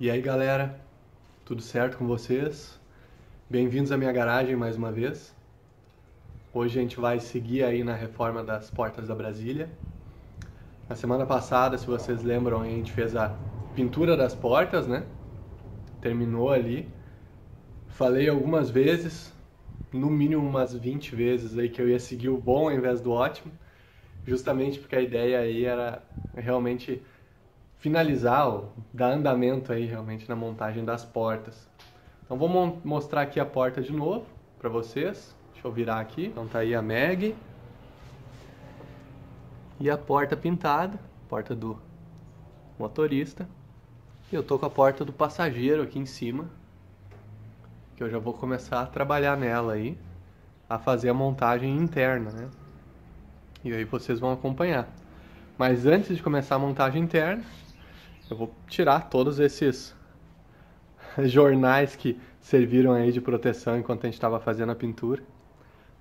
E aí galera, tudo certo com vocês? Bem-vindos à minha garagem mais uma vez. Hoje a gente vai seguir aí na reforma das portas da Brasília. Na semana passada, se vocês lembram, a gente fez a pintura das portas, né? Terminou ali. Falei algumas vezes, no mínimo umas 20 vezes aí que eu ia seguir o bom ao invés do ótimo, justamente porque a ideia aí era realmente finalizar, dar andamento aí realmente na montagem das portas. Então vou mostrar aqui a porta de novo para vocês. Deixa eu virar aqui. Então tá aí a Meg. E a porta pintada, porta do motorista. E eu tô com a porta do passageiro aqui em cima, que eu já vou começar a trabalhar nela aí, a fazer a montagem interna, né? E aí vocês vão acompanhar. Mas antes de começar a montagem interna, eu vou tirar todos esses jornais que serviram aí de proteção enquanto a gente estava fazendo a pintura,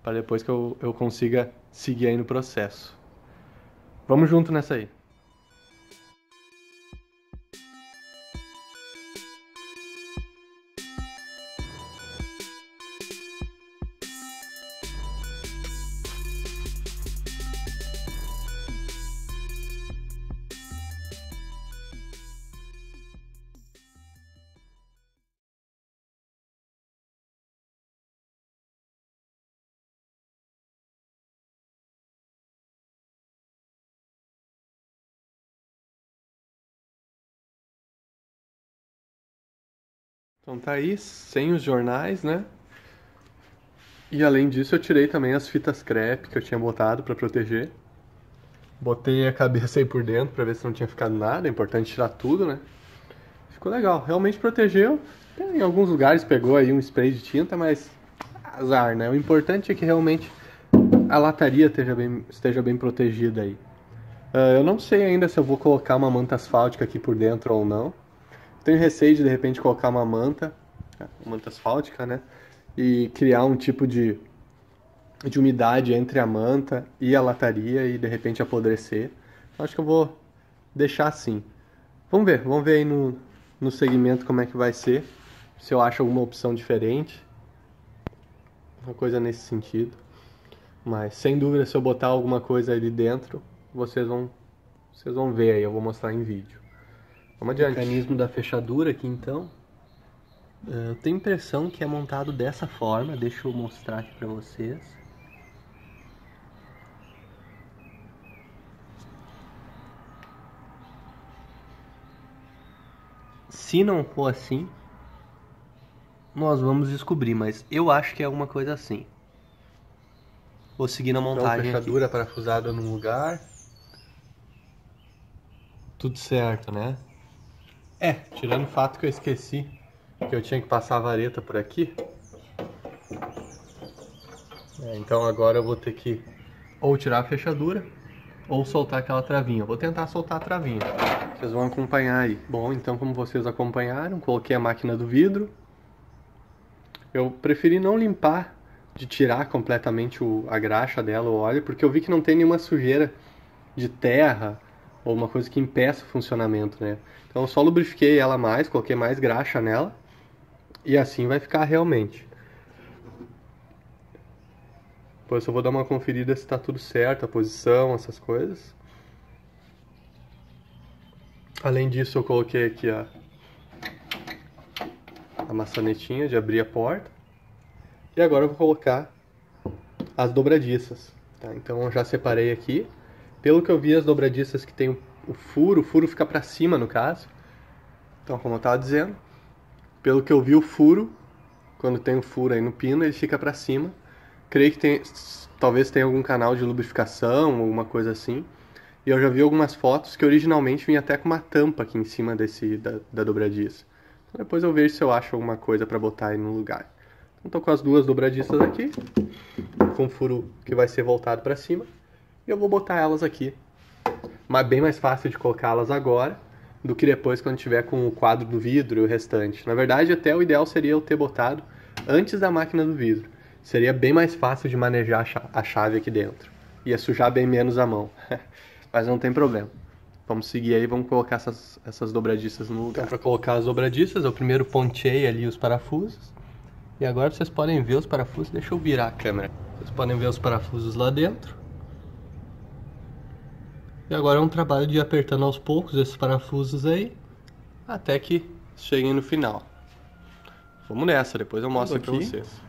para depois que eu, eu consiga seguir aí no processo. Vamos junto nessa aí. Então tá aí, sem os jornais, né? E além disso eu tirei também as fitas crepe que eu tinha botado para proteger. Botei a cabeça aí por dentro para ver se não tinha ficado nada, é importante tirar tudo, né? Ficou legal, realmente protegeu. Em alguns lugares pegou aí um spray de tinta, mas azar, né? O importante é que realmente a lataria esteja bem, esteja bem protegida aí. Uh, eu não sei ainda se eu vou colocar uma manta asfáltica aqui por dentro ou não. Tenho receio de de repente colocar uma manta, uma manta asfáltica, né? E criar um tipo de, de umidade entre a manta e a lataria e de repente apodrecer. Acho que eu vou deixar assim. Vamos ver, vamos ver aí no, no segmento como é que vai ser. Se eu acho alguma opção diferente. Uma coisa nesse sentido. Mas sem dúvida se eu botar alguma coisa ali dentro, vocês vão, vocês vão ver aí, eu vou mostrar em vídeo. Vamos adiante. O mecanismo da fechadura aqui então. Eu tenho a impressão que é montado dessa forma, deixa eu mostrar aqui para vocês. Se não for assim, nós vamos descobrir, mas eu acho que é alguma coisa assim. Vou seguir na montagem. Então, fechadura aqui. parafusada no lugar. Tudo certo, né? É, tirando o fato que eu esqueci que eu tinha que passar a vareta por aqui. É, então agora eu vou ter que ou tirar a fechadura ou soltar aquela travinha. Vou tentar soltar a travinha. Vocês vão acompanhar aí. Bom, então como vocês acompanharam, coloquei a máquina do vidro. Eu preferi não limpar, de tirar completamente o, a graxa dela, o óleo, porque eu vi que não tem nenhuma sujeira de terra ou uma coisa que impeça o funcionamento, né? Então eu só lubrifiquei ela mais, coloquei mais graxa nela e assim vai ficar realmente. Depois eu vou dar uma conferida se está tudo certo, a posição, essas coisas. Além disso eu coloquei aqui a, a maçanetinha de abrir a porta. E agora eu vou colocar as dobradiças. Tá? Então eu já separei aqui pelo que eu vi, as dobradiças que tem o furo, o furo fica para cima no caso. Então, como eu estava dizendo, pelo que eu vi, o furo, quando tem o um furo aí no pino, ele fica para cima. Creio que tem, talvez tenha algum canal de lubrificação, alguma coisa assim. E eu já vi algumas fotos que originalmente vinha até com uma tampa aqui em cima desse da, da dobradiça. Então, depois eu vejo se eu acho alguma coisa para botar aí no lugar. Então, tô com as duas dobradiças aqui, com o furo que vai ser voltado para cima eu vou botar elas aqui. Mas bem mais fácil de colocá-las agora do que depois quando tiver com o quadro do vidro e o restante. Na verdade, até o ideal seria eu ter botado antes da máquina do vidro. Seria bem mais fácil de manejar a chave aqui dentro. Ia sujar bem menos a mão. Mas não tem problema. Vamos seguir aí, vamos colocar essas, essas dobradiças no lugar. Então, para colocar as dobradiças, eu primeiro ponteei ali os parafusos. E agora vocês podem ver os parafusos. Deixa eu virar a câmera. Vocês podem ver os parafusos lá dentro. E agora é um trabalho de apertando aos poucos esses parafusos aí. Até que cheguem no final. Vamos nessa, depois eu mostro aqui pra vocês.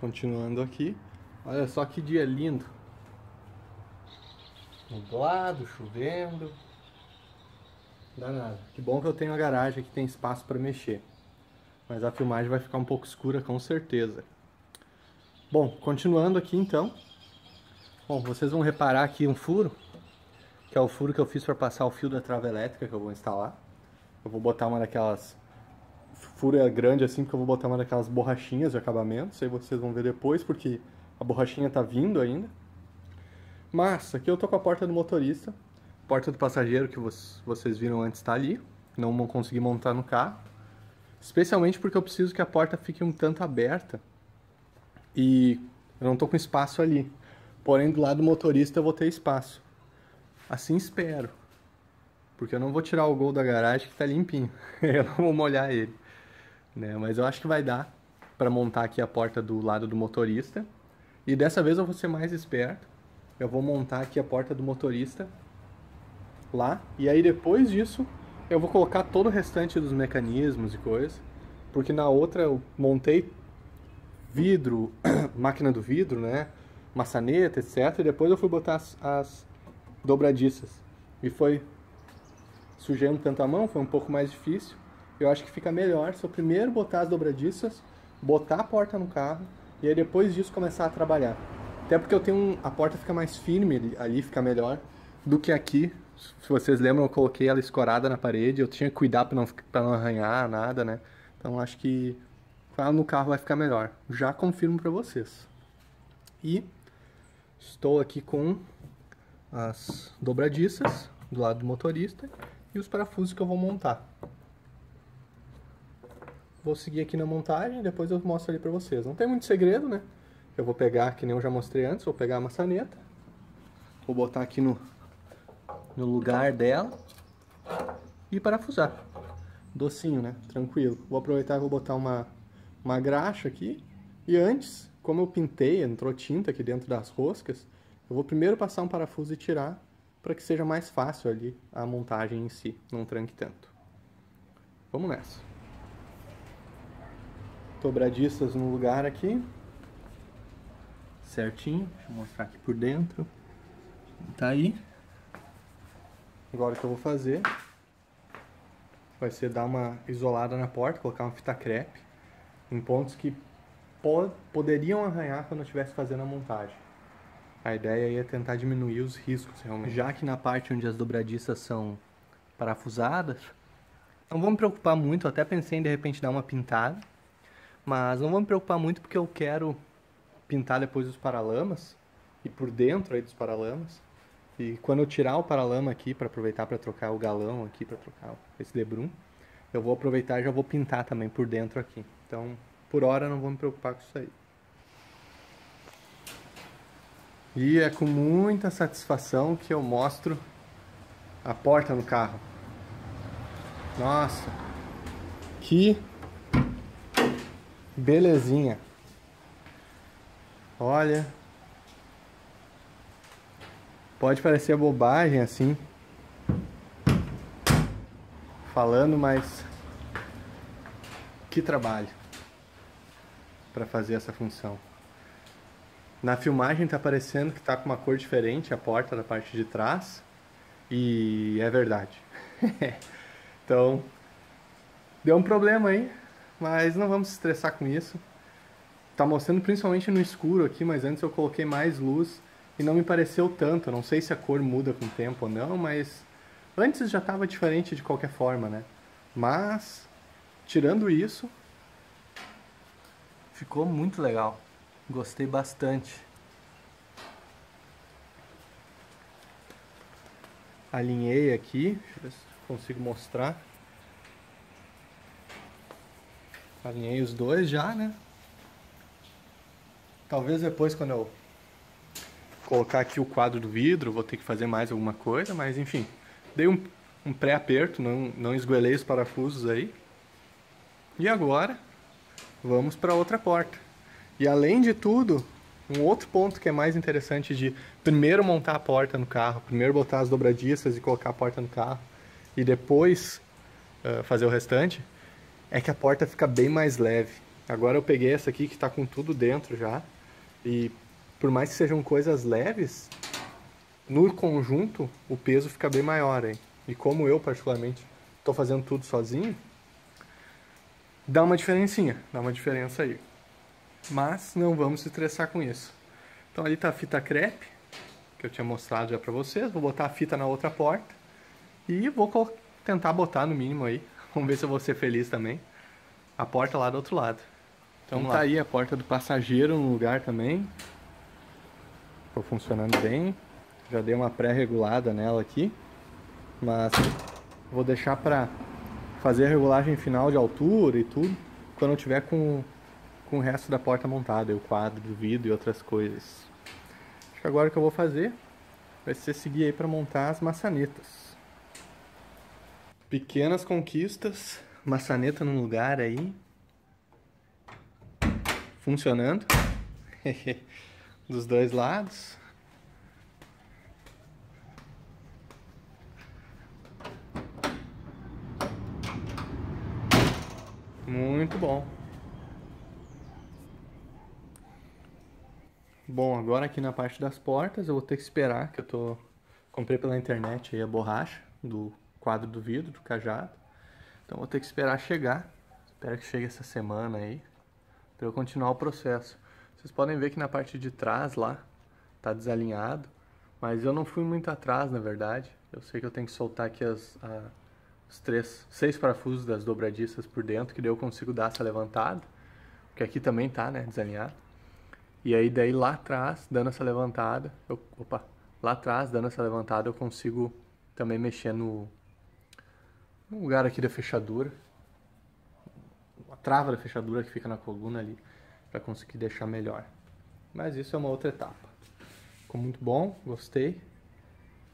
Continuando aqui. Olha só que dia lindo. Nublado, chovendo. Danado. Que bom que eu tenho a garagem que tem espaço para mexer. Mas a filmagem vai ficar um pouco escura com certeza. Bom, continuando aqui então. Bom, vocês vão reparar aqui um furo. Que é o furo que eu fiz para passar o fio da trava elétrica que eu vou instalar. Eu vou botar uma daquelas... Furo é grande assim porque eu vou botar uma daquelas borrachinhas de acabamento. Isso aí vocês vão ver depois porque a borrachinha tá vindo ainda. Mas aqui eu tô com a porta do motorista porta do passageiro que vocês viram antes está ali. Não consegui montar no carro. Especialmente porque eu preciso que a porta fique um tanto aberta. E eu não estou com espaço ali. Porém, do lado do motorista eu vou ter espaço. Assim espero. Porque eu não vou tirar o gol da garagem que está limpinho. eu não vou molhar ele. Né? Mas eu acho que vai dar para montar aqui a porta do lado do motorista. E dessa vez eu vou ser mais esperto. Eu vou montar aqui a porta do motorista lá. E aí depois disso eu vou colocar todo o restante dos mecanismos e coisas. Porque na outra eu montei vidro, máquina do vidro, né? Maçaneta, etc. E depois eu fui botar as, as dobradiças. E foi um tanto a mão, foi um pouco mais difícil. Eu acho que fica melhor se eu primeiro botar as dobradiças, botar a porta no carro e aí depois disso começar a trabalhar. Até porque eu tenho um, a porta fica mais firme ali, fica melhor do que aqui, se vocês lembram, eu coloquei ela escorada na parede. Eu tinha que cuidar para não, pra não arranhar nada, né? Então acho que no carro vai ficar melhor. Já confirmo para vocês. E estou aqui com as dobradiças do lado do motorista e os parafusos que eu vou montar. Vou seguir aqui na montagem, depois eu mostro ali para vocês. Não tem muito segredo, né? Eu vou pegar, que nem eu já mostrei antes, vou pegar a maçaneta, vou botar aqui no no lugar dela e parafusar. Docinho, né? Tranquilo. Vou aproveitar e vou botar uma, uma graxa aqui. E antes, como eu pintei, entrou tinta aqui dentro das roscas, eu vou primeiro passar um parafuso e tirar para que seja mais fácil ali a montagem em si, não tranque tanto. Vamos nessa. Dobradiças no lugar aqui. Certinho. Deixa eu mostrar aqui por dentro. Tá aí. Agora o que eu vou fazer vai ser dar uma isolada na porta, colocar uma fita crepe em pontos que po poderiam arranhar quando eu estivesse fazendo a montagem. A ideia é tentar diminuir os riscos realmente. Já que na parte onde as dobradiças são parafusadas, não vou me preocupar muito, até pensei em de repente dar uma pintada, mas não vou me preocupar muito porque eu quero pintar depois os paralamas e por dentro aí dos paralamas e quando eu tirar o paralama aqui para aproveitar para trocar o galão aqui para trocar esse debrum, eu vou aproveitar e já vou pintar também por dentro aqui. Então, por hora não vou me preocupar com isso aí. E é com muita satisfação que eu mostro a porta no carro. Nossa, que belezinha. Olha, Pode parecer bobagem assim, falando, mas que trabalho para fazer essa função. Na filmagem tá parecendo que tá com uma cor diferente a porta da parte de trás e é verdade. então, deu um problema aí, mas não vamos se estressar com isso. Tá mostrando principalmente no escuro aqui, mas antes eu coloquei mais luz e não me pareceu tanto. Não sei se a cor muda com o tempo ou não, mas antes já estava diferente de qualquer forma, né? Mas, tirando isso, ficou muito legal. Gostei bastante. Alinhei aqui, deixa eu ver se consigo mostrar. Alinhei os dois já, né? Talvez depois quando eu colocar aqui o quadro do vidro, vou ter que fazer mais alguma coisa, mas enfim, Dei um, um pré-aperto, não, não esgoelei os parafusos aí. E agora, vamos para outra porta. E além de tudo, um outro ponto que é mais interessante de primeiro montar a porta no carro, primeiro botar as dobradiças e colocar a porta no carro, e depois uh, fazer o restante, é que a porta fica bem mais leve. Agora eu peguei essa aqui que está com tudo dentro já, e por mais que sejam coisas leves, no conjunto o peso fica bem maior, hein? E como eu particularmente estou fazendo tudo sozinho, dá uma diferencinha, dá uma diferença aí. Mas não vamos se estressar com isso. Então ali está a fita crepe, que eu tinha mostrado já para vocês. Vou botar a fita na outra porta e vou tentar botar no mínimo aí. Vamos ver se eu vou ser feliz também. A porta lá do outro lado. Então Vamos tá lá. aí a porta do passageiro no lugar também. Ficou funcionando bem. Já dei uma pré-regulada nela aqui. Mas vou deixar para fazer a regulagem final de altura e tudo. Quando eu tiver com, com o resto da porta montada. O quadro do vidro e outras coisas. Acho que agora o que eu vou fazer vai ser seguir aí para montar as maçanetas. Pequenas conquistas. Maçaneta no lugar aí. Funcionando. Dos dois lados. Muito bom. Bom, agora aqui na parte das portas eu vou ter que esperar que eu tô comprei pela internet aí a borracha do quadro do vidro, do cajado. Então vou ter que esperar chegar. Espero que chegue essa semana aí para eu continuar o processo. Vocês podem ver que na parte de trás lá tá desalinhado, mas eu não fui muito atrás, na verdade. Eu sei que eu tenho que soltar aqui as, a, os três, seis parafusos das dobradiças por dentro, que daí eu consigo dar essa levantada, porque aqui também tá, né, desalinhado. E aí daí lá atrás, dando essa levantada, eu, opa, lá atrás, dando essa levantada, eu consigo também mexer no, no lugar aqui da fechadura, a trava da fechadura que fica na coluna ali, para conseguir deixar melhor. Mas isso é uma outra etapa. Ficou muito bom, gostei.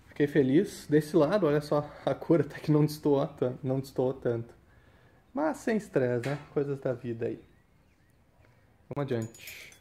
Fiquei feliz. Desse lado, olha só, a cor até que não destoou, não destoou tanto. Mas sem estresse, né? Coisas da vida aí. Vamos adiante.